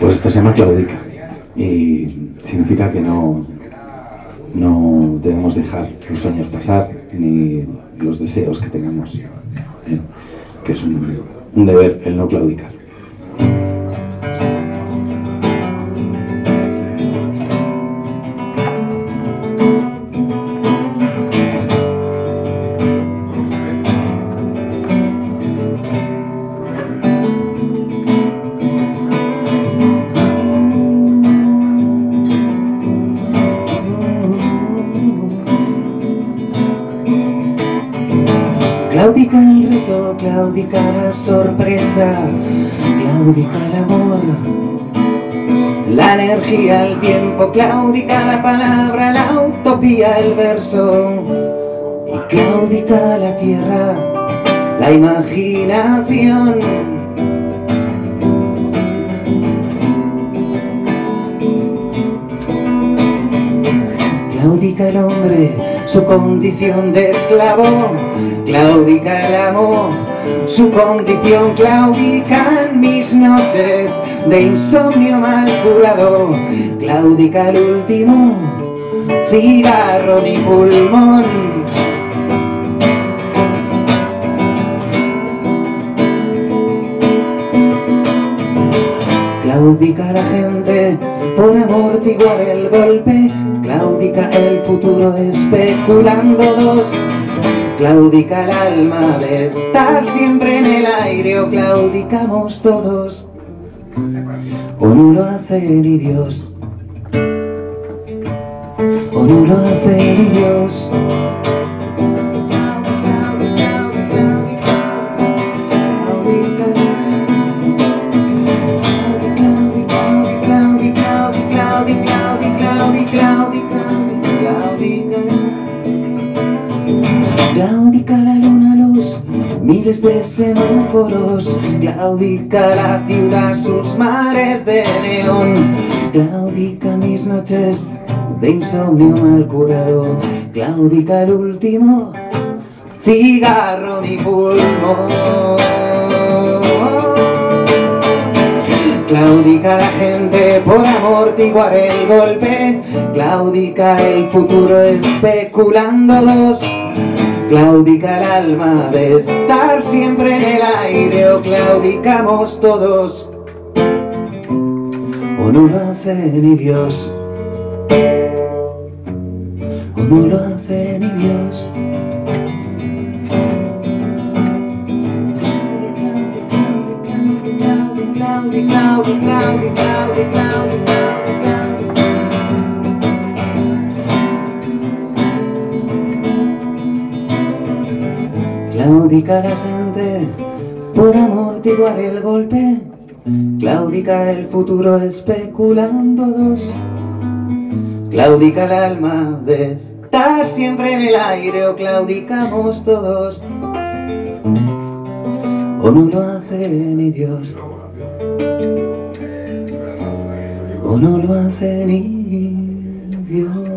Pues esto se llama claudica y significa que no, no debemos dejar los sueños pasar ni los deseos que tengamos, ¿eh? que es un, un deber el no claudicar. Claudica el reto, claudica la sorpresa, claudica el amor, la energía, el tiempo, claudica la palabra, la utopía, el verso, y claudica la tierra, la imaginación. Claudica el hombre, su condición de esclavo, claudica el amor, su condición claudica en mis noches de insomnio mal curado, claudica el último cigarro mi pulmón. Claudica la gente por amortiguar el golpe, claudica el futuro especulando dos. Claudica el alma de estar siempre en el aire o claudicamos todos. O no lo hace ni Dios. O no lo hace ni Dios. Miles de semáforos, claudica la ciudad, sus mares de neón, claudica mis noches de insomnio mal curado, claudica el último cigarro mi pulmón. Claudica la gente por amortiguar el golpe, claudica el futuro especulando dos. Claudica el alma de estar siempre en el aire o claudicamos todos. O no lo hace ni Dios. O no lo hace ni Dios. Claudi, Claudi, Claudi, Claudi, Claudi, Claudi, Claudi. Claudica la gente por amortiguar el golpe, claudica el futuro especulando dos, claudica el alma de estar siempre en el aire o claudicamos todos, o no lo hace ni Dios, o no lo hace ni Dios.